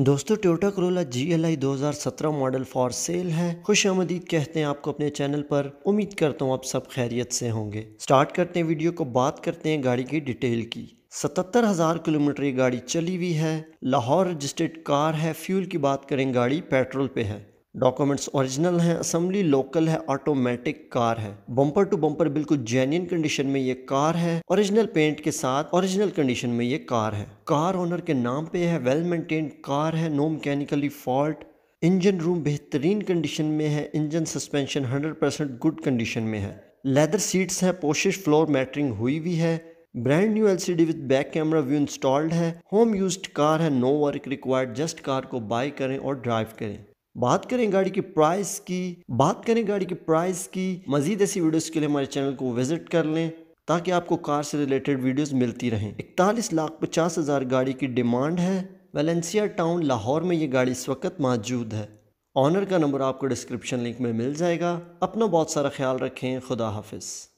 दोस्तों Toyota Corolla G L I दो हज़ार सत्रह मॉडल फॉर सेल है। खुश आमदीद कहते हैं आपको अपने चैनल पर। उम्मीद करता हूँ आप सब खैरियत से होंगे। स्टार्ट करते हैं वीडियो को, बात करते हैं गाड़ी की डिटेल की। सतहत्तर हज़ार किलोमीटर ये गाड़ी चली हुई है। लाहौर रजिस्टर्ड कार है। फ्यूल की बात करें, गाड़ी पेट्रोल पे है। डॉक्यूमेंट्स ओरिजिनल हैं असम्बली लोकल है ऑटोमेटिक कार है। बम्पर टू बम्पर बिल्कुल जेन्यन कंडीशन में ये कार है ओरिजिनल पेंट के साथ ओरिजिनल कंडीशन में ये कार है। कार ओनर के नाम पे है वेल मेंटेन कार है no mechanically fault engine room बेहतरीन कंडीशन में है engine suspension 100 percent good condition में है। लेदर सीट्स है पोशिश फ्लोर मैटरिंग हुई हुई है। Brand new LCD with back camera view installed है। होम यूज्ड कार है no work required just car को बाय करें और ड्राइव करें। बात करें गाड़ी की प्राइस की, बात करें गाड़ी की प्राइस की, मजीद ऐसी वीडियोस के लिए हमारे चैनल को विज़िट कर लें ताकि आपको कार से रिलेटेड वीडियोस मिलती रहें। इकतालीस लाख पचास हज़ार गाड़ी की डिमांड है। वेलेंसिया टाउन लाहौर में ये गाड़ी इस वक्त मौजूद है। ऑनर का नंबर आपको डिस्क्रिप्शन लिंक में मिल जाएगा। अपना बहुत सारा ख्याल रखें। खुदा हाफिज़।